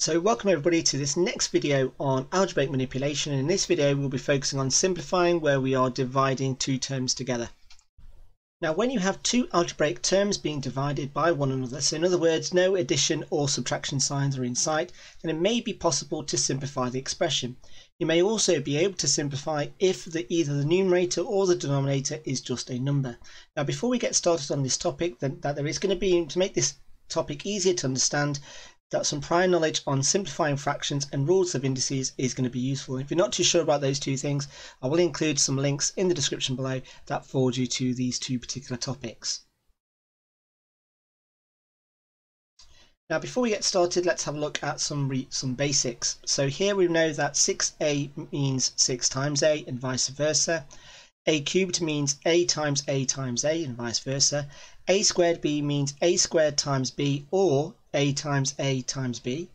So welcome everybody to this next video on algebraic manipulation. In this video we'll be focusing on simplifying where we are dividing two terms together. Now when you have two algebraic terms being divided by one another, so in other words no addition or subtraction signs are in sight, then it may be possible to simplify the expression. You may also be able to simplify if the, either the numerator or the denominator is just a number. Now before we get started on this topic, then, that there is going to be, to make this topic easier to understand, that some prior knowledge on simplifying fractions and rules of indices is going to be useful. If you're not too sure about those two things, I will include some links in the description below that forward you to these two particular topics. Now before we get started, let's have a look at some some basics. So here we know that 6a means 6 times a and vice versa. a cubed means a times a times a and vice versa. a squared b means a squared times b or a times a times b.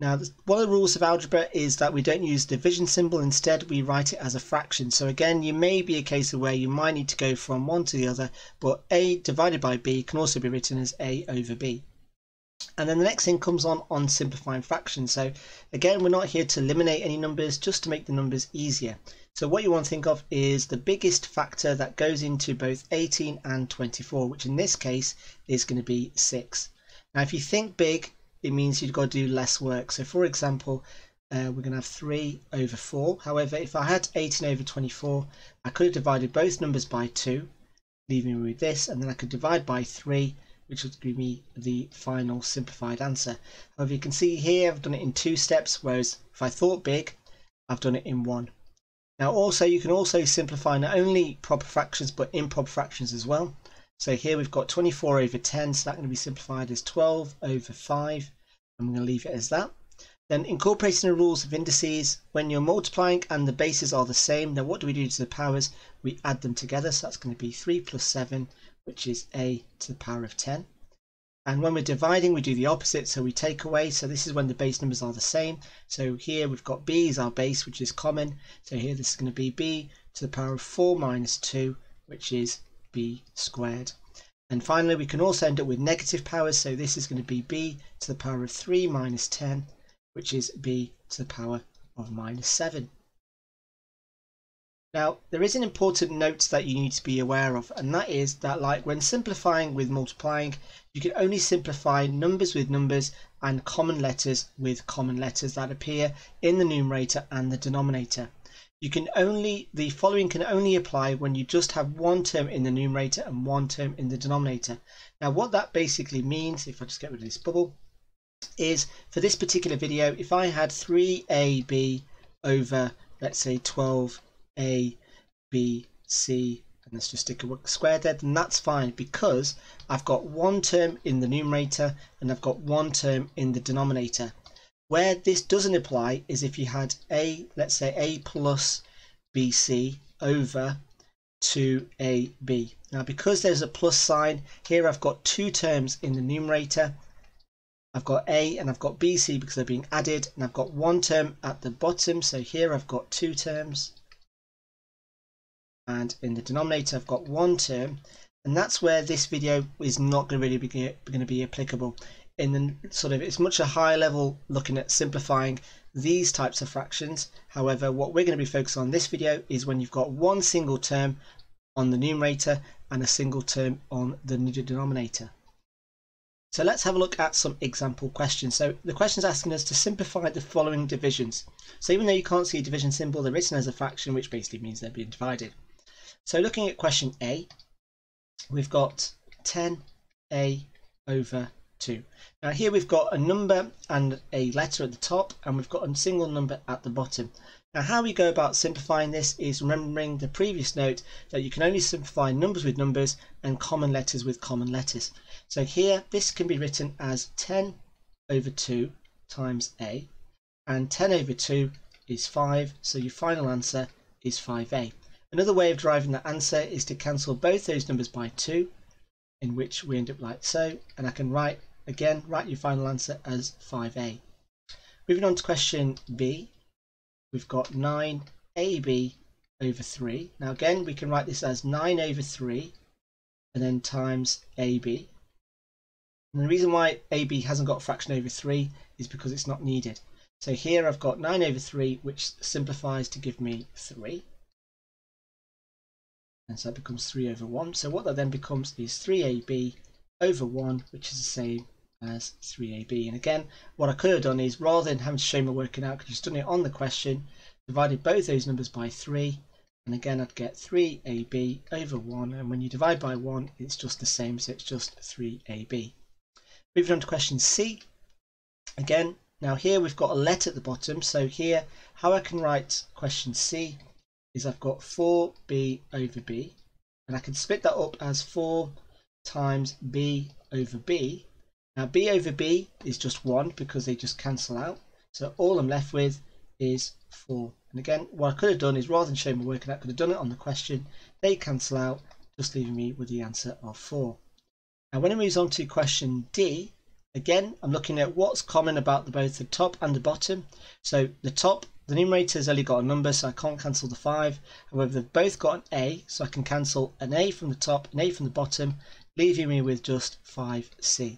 Now, one of the rules of algebra is that we don't use division symbol. Instead, we write it as a fraction. So again, you may be a case of where you might need to go from one to the other, but a divided by b can also be written as a over b. And then the next thing comes on on simplifying fractions. So again, we're not here to eliminate any numbers, just to make the numbers easier. So what you want to think of is the biggest factor that goes into both 18 and 24, which in this case is going to be 6. Now, if you think big, it means you've got to do less work. So for example, uh, we're going to have 3 over 4. However, if I had 18 over 24, I could have divided both numbers by 2, leaving me with this, and then I could divide by 3, which would give me the final simplified answer. However, you can see here I've done it in two steps, whereas if I thought big, I've done it in one. Now also, you can also simplify not only proper fractions, but improper fractions as well. So here we've got 24 over 10, so that's going to be simplified as 12 over 5. I'm going to leave it as that. Then incorporating the rules of indices, when you're multiplying and the bases are the same, then what do we do to the powers? We add them together, so that's going to be 3 plus 7, which is a to the power of 10. And when we're dividing, we do the opposite, so we take away, so this is when the base numbers are the same. So here we've got b is our base, which is common. So here this is going to be b to the power of 4 minus 2, which is b squared. And finally, we can also end up with negative powers. So this is going to be b to the power of 3 minus 10, which is b to the power of minus 7. Now, there is an important note that you need to be aware of, and that is that like when simplifying with multiplying, you can only simplify numbers with numbers and common letters with common letters that appear in the numerator and the denominator you can only the following can only apply when you just have one term in the numerator and one term in the denominator. Now what that basically means, if I just get rid of this bubble, is for this particular video, if I had 3ab over, let's say 12abc, and let's just stick a square there, then that's fine because I've got one term in the numerator and I've got one term in the denominator. Where this doesn't apply is if you had a, let's say a plus bc over 2ab. Now because there's a plus sign, here I've got two terms in the numerator. I've got a and I've got bc because they're being added and I've got one term at the bottom. So here I've got two terms. And in the denominator I've got one term. And that's where this video is not going to really be, going to be applicable in the sort of it's much a higher level looking at simplifying these types of fractions. However, what we're going to be focused on this video is when you've got one single term on the numerator and a single term on the denominator. So let's have a look at some example questions. So the question is asking us to simplify the following divisions. So even though you can't see a division symbol, they're written as a fraction, which basically means they're being divided. So looking at question A, we've got 10a over 2. Now here we've got a number and a letter at the top and we've got a single number at the bottom. Now how we go about simplifying this is remembering the previous note that you can only simplify numbers with numbers and common letters with common letters. So here this can be written as 10 over 2 times a and 10 over 2 is 5 so your final answer is 5a. Another way of deriving that answer is to cancel both those numbers by 2 in which we end up like so and I can write Again, write your final answer as 5a. Moving on to question B, we've got 9ab over 3. Now again, we can write this as 9 over 3 and then times ab. And the reason why AB hasn't got fraction over 3 is because it's not needed. So here I've got 9 over 3, which simplifies to give me 3. And so that becomes 3 over 1. So what that then becomes is 3AB over 1, which is the same as 3AB. And again, what I could have done is rather than having to show my working out, because you've done it on the question, divided both those numbers by 3. And again, I'd get 3AB over 1. And when you divide by 1, it's just the same. So it's just 3AB. Moving on to question C. Again, now here we've got a letter at the bottom. So here, how I can write question C is I've got 4b over b and I can split that up as 4 times b over b. Now b over b is just 1 because they just cancel out. So all I'm left with is 4. And again, what I could have done is rather than show my working out, I could have done it on the question. They cancel out, just leaving me with the answer of 4. Now when it moves on to question D, again, I'm looking at what's common about the, both the top and the bottom. So the top the numerator's only got a number, so I can't cancel the 5. However, they've both got an A, so I can cancel an A from the top, an A from the bottom, leaving me with just 5C.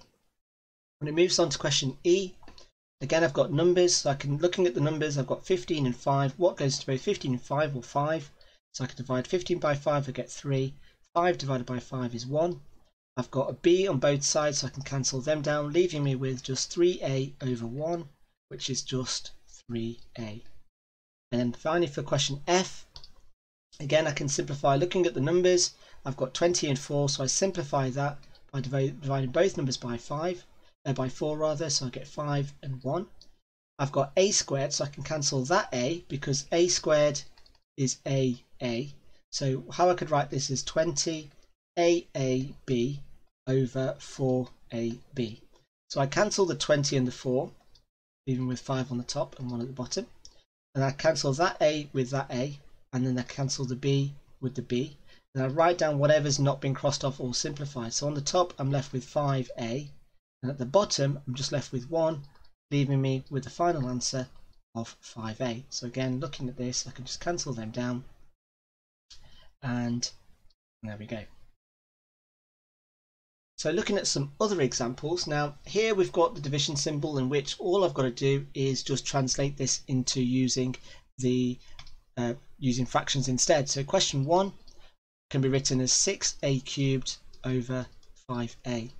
When it moves on to question E, again I've got numbers, so I can, looking at the numbers, I've got 15 and 5. What goes to both 15 and 5? or 5. So I can divide 15 by 5, I get 3. 5 divided by 5 is 1. I've got a B on both sides, so I can cancel them down, leaving me with just 3A over 1, which is just 3A. And then finally for question F, again I can simplify looking at the numbers. I've got 20 and 4, so I simplify that by dividing both numbers by 5, uh, by 4 rather, so I get 5 and 1. I've got a squared, so I can cancel that a because a squared is a a. So how I could write this is 20 aab over 4ab. So I cancel the 20 and the 4, leaving with 5 on the top and 1 at the bottom and I cancel that A with that A and then I cancel the B with the B and I write down whatever's not been crossed off or simplified so on the top I'm left with 5A and at the bottom I'm just left with 1 leaving me with the final answer of 5A so again looking at this I can just cancel them down and there we go so looking at some other examples, now here we've got the division symbol in which all I've got to do is just translate this into using the uh, using fractions instead. So question one can be written as 6a cubed over 5a.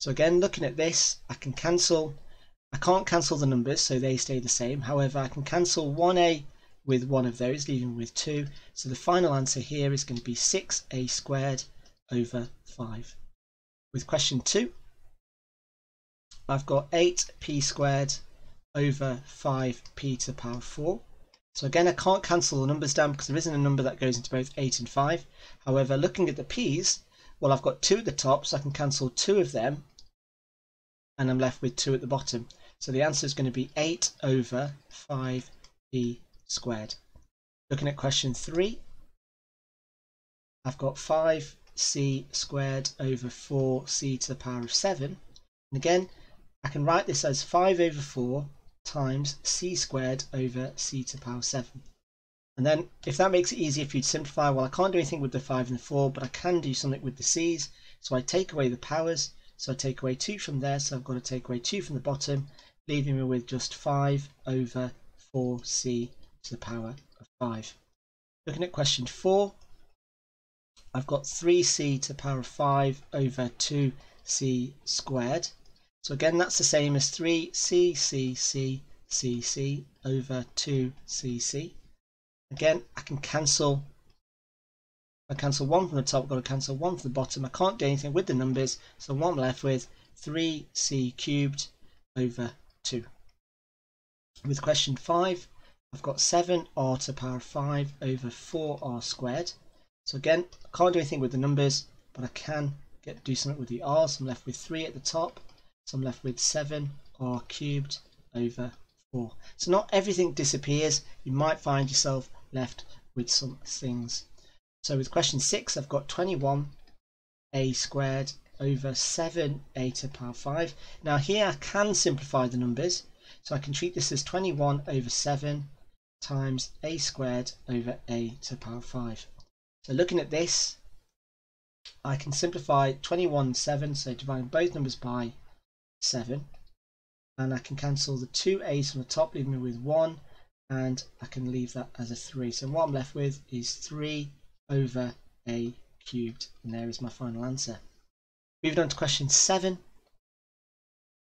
So again, looking at this, I can cancel, I can't cancel the numbers, so they stay the same. However, I can cancel 1a with one of those, leaving with 2. So the final answer here is going to be 6a squared over 5. With question 2, I've got 8p squared over 5p to the power 4. So again, I can't cancel the numbers down because there isn't a number that goes into both 8 and 5. However, looking at the p's, well, I've got 2 at the top, so I can cancel 2 of them, and I'm left with 2 at the bottom. So the answer is going to be 8 over 5p squared. Looking at question 3, I've got 5 c squared over 4c to the power of 7. And again, I can write this as 5 over 4 times c squared over c to the power of 7. And then if that makes it easier for you to simplify, well, I can't do anything with the 5 and the 4, but I can do something with the c's. So I take away the powers. So I take away 2 from there, so I've got to take away 2 from the bottom, leaving me with just 5 over 4c to the power of 5. Looking at question 4, I've got 3c to the power of 5 over 2c squared. So again, that's the same as 3c, c, c, c, c over 2cc. Again, I can cancel. I cancel one from the top, I've got to cancel one from the bottom. I can't do anything with the numbers, so what I'm left with 3c cubed over 2. With question 5, I've got 7r to the power of 5 over 4r squared. So again, I can't do anything with the numbers, but I can get do something with the r's. I'm left with 3 at the top, so I'm left with 7 r cubed over 4. So not everything disappears. You might find yourself left with some things. So with question 6, I've got 21 a squared over 7a to the power 5. Now here I can simplify the numbers. So I can treat this as 21 over 7 times a squared over a to the power 5. So looking at this, I can simplify 21 7, so dividing both numbers by 7. And I can cancel the two a's from the top, leaving me with 1. And I can leave that as a 3. So what I'm left with is 3 over a cubed. And there is my final answer. Moving on to question 7.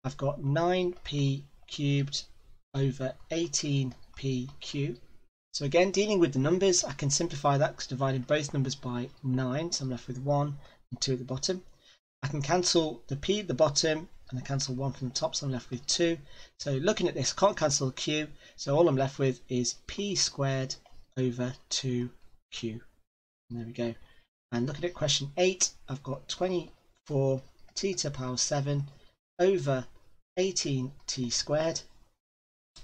I've got 9p cubed over 18p cubed. So again, dealing with the numbers, I can simplify that because dividing both numbers by 9, so I'm left with 1 and 2 at the bottom. I can cancel the p at the bottom and I cancel 1 from the top, so I'm left with 2. So looking at this, can't cancel q, so all I'm left with is p squared over 2q. And there we go. And looking at question 8, I've got 24 t to the power 7 over 18t squared.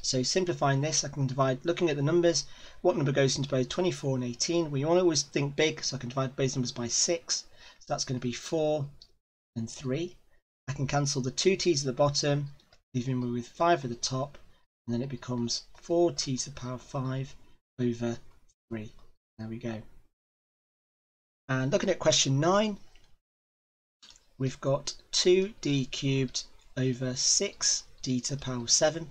So simplifying this, I can divide, looking at the numbers, what number goes into both 24 and 18? We want to always think big, so I can divide both numbers by 6. So that's going to be 4 and 3. I can cancel the two t's at the bottom, leaving me with 5 at the top, and then it becomes 4t to the power 5 over 3. There we go. And looking at question 9, we've got 2d cubed over 6d to the power 7.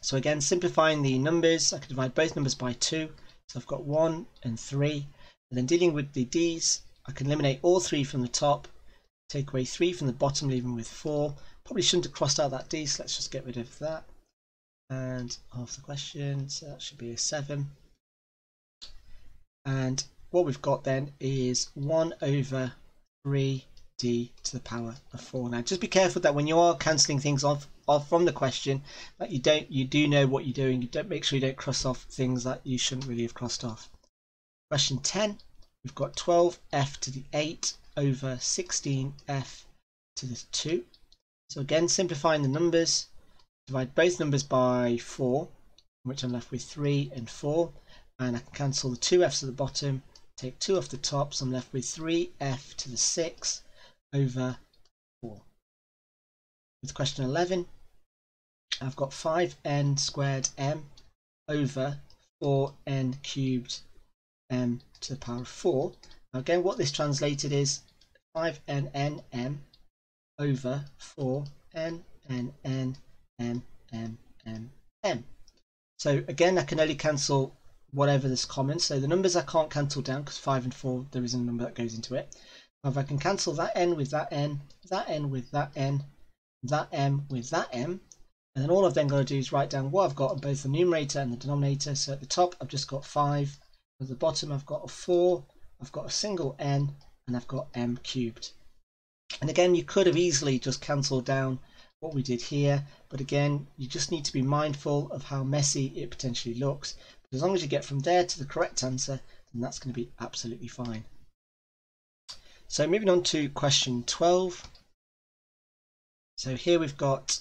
So again, simplifying the numbers, I can divide both numbers by 2. So I've got 1 and 3. And then dealing with the d's, I can eliminate all 3 from the top, take away 3 from the bottom, leaving with 4. Probably shouldn't have crossed out that d, so let's just get rid of that. And half the question, so that should be a 7. And what we've got then is 1 over 3 d to the power of 4. Now just be careful that when you are cancelling things off, off from the question that you don't you do know what you're doing. You don't make sure you don't cross off things that you shouldn't really have crossed off. Question 10, we've got 12f to the 8 over 16f to the 2. So again simplifying the numbers, divide both numbers by 4, which I'm left with 3 and 4, and I can cancel the two f's at the bottom, take 2 off the top, so I'm left with 3f to the 6 over 4. With question 11, I've got 5n squared m over 4n cubed m to the power of 4. Now again, what this translated is 5n n m over 4n n n m m m m. So again, I can only cancel whatever is common. So the numbers I can't cancel down because 5 and 4, there isn't a number that goes into it. If I can cancel that n with that n, that n with that n, that m with that m, and then all I've then got to do is write down what I've got on both the numerator and the denominator. So at the top, I've just got 5. At the bottom, I've got a 4. I've got a single n, and I've got m cubed. And again, you could have easily just cancelled down what we did here. But again, you just need to be mindful of how messy it potentially looks. But as long as you get from there to the correct answer, then that's going to be absolutely fine. So moving on to question 12. So here we've got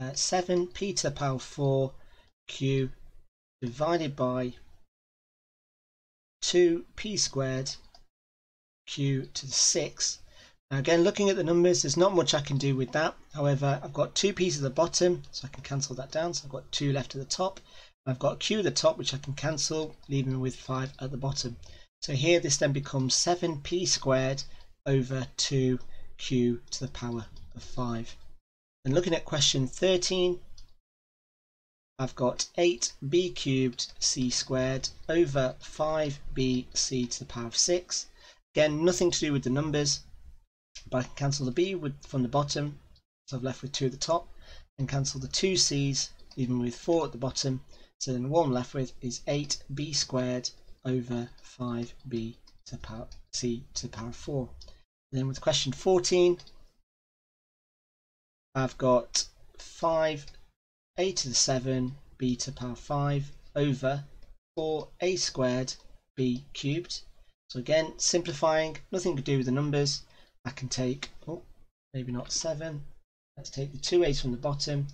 uh, 7p to the power 4 q divided by 2p squared q to the 6. Now again, looking at the numbers, there's not much I can do with that. However, I've got two p's at the bottom, so I can cancel that down. So I've got 2 left at the top. I've got q at the top, which I can cancel, leaving me with 5 at the bottom. So here this then becomes 7p squared over 2q to the power of 5. And looking at question 13, I've got 8b cubed c squared over 5bc to the power of 6. Again, nothing to do with the numbers, but I can cancel the b with, from the bottom, so I've left with 2 at the top, and cancel the two c's, leaving with 4 at the bottom. So then what I'm left with is 8b squared over 5b to the power c to the power of 4. Then with question 14, I've got 5 a to the 7 b to the power 5 over 4a squared b cubed. So again, simplifying, nothing to do with the numbers. I can take, oh, maybe not 7. Let's take the two a's from the bottom,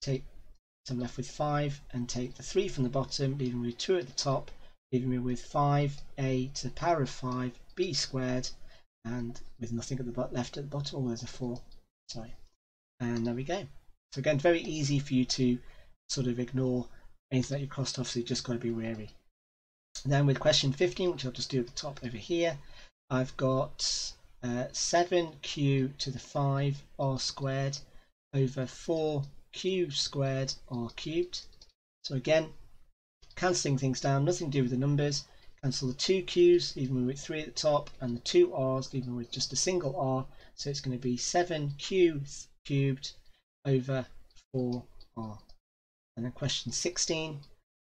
take, so I'm left with 5, and take the 3 from the bottom, leaving me with 2 at the top, leaving me with 5a to the power of 5 b squared and with nothing at the left at the bottom, oh there's a 4, sorry. And there we go. So again, very easy for you to sort of ignore anything that you crossed off, so you just got to be wary. Then with question 15, which I'll just do at the top over here, I've got uh, 7q to the 5 r squared over 4q squared r cubed. So again, cancelling things down, nothing to do with the numbers. Cancel the two q's, even with 3 at the top, and the two r's, even with just a single r. So it's going to be 7q cubed over 4r. And then question 16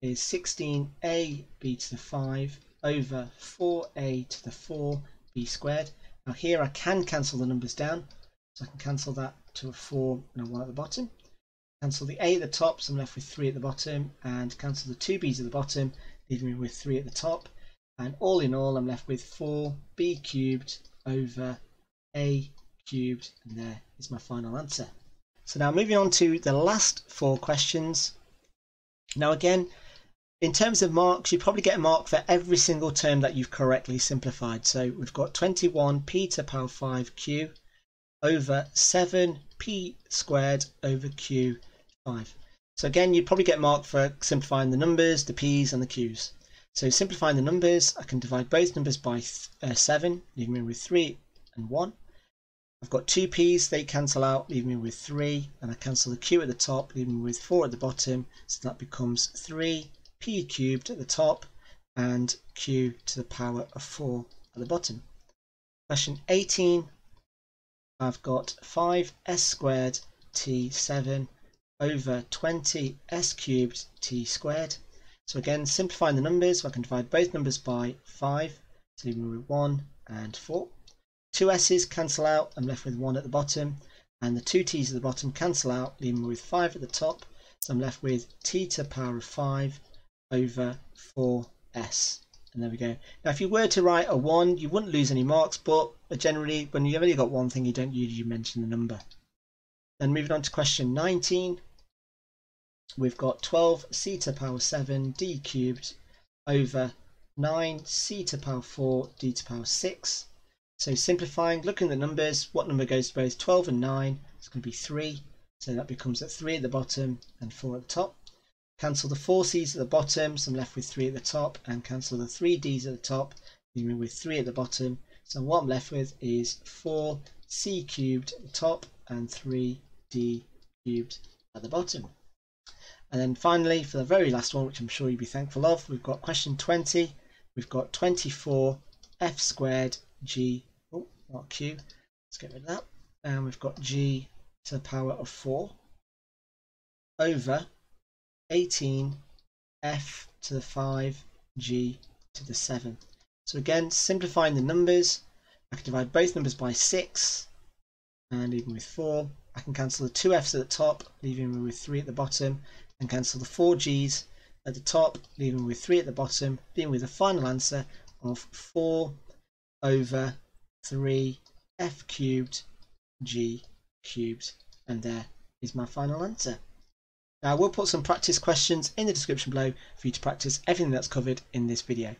is 16a b to the 5 over 4a to the 4 b squared. Now here I can cancel the numbers down. So I can cancel that to a 4 and a 1 at the bottom. Cancel the a at the top, so I'm left with 3 at the bottom. And cancel the two b's at the bottom, leaving me with 3 at the top. And all in all, I'm left with 4b cubed over a cubed. And there is my final answer. So now moving on to the last four questions. Now again, in terms of marks, you probably get a mark for every single term that you've correctly simplified. So we've got 21p to the power 5q over 7p squared over q5. So again, you'd probably get marked for simplifying the numbers, the p's and the q's. So simplifying the numbers, I can divide both numbers by uh, 7, leaving me with 3 and 1. I've got two p's, they cancel out, leaving me with 3, and I cancel the q at the top, leaving me with 4 at the bottom, so that becomes 3 p cubed at the top and q to the power of 4 at the bottom. Question 18, I've got 5s squared t7 over 20 s cubed t squared. So again, simplifying the numbers, I can divide both numbers by 5, so leaving me with 1 and 4. Two s's cancel out, I'm left with 1 at the bottom, and the two t's at the bottom cancel out, leaving me with 5 at the top, so I'm left with t to the power of 5 over 4s. And there we go. Now, if you were to write a 1, you wouldn't lose any marks, but uh, generally, when you've only got one thing, you don't usually mention the number. Then moving on to question 19, we've got 12c to the power 7 d cubed over 9c to the power 4 d to the power 6. So simplifying, looking at the numbers, what number goes to both 12 and 9? It's going to be 3. So that becomes a 3 at the bottom and 4 at the top. Cancel the 4C's at the bottom, so I'm left with 3 at the top, and cancel the 3D's at the top, leaving me with 3 at the bottom. So what I'm left with is 4C cubed at the top and 3D cubed at the bottom. And then finally, for the very last one, which I'm sure you'll be thankful of, we've got question 20. We've got 24 f squared g, oh, not q, let's get rid of that. And we've got g to the power of 4 over 18 f to the 5 g to the 7. So again, simplifying the numbers, I can divide both numbers by 6 and even with 4. I can cancel the two f's at the top, leaving me with 3 at the bottom, and cancel the 4 g's at the top, leaving me with 3 at the bottom, being with a final answer of 4 over 3 f cubed g cubed. And there is my final answer. Now, I will put some practice questions in the description below for you to practice everything that's covered in this video.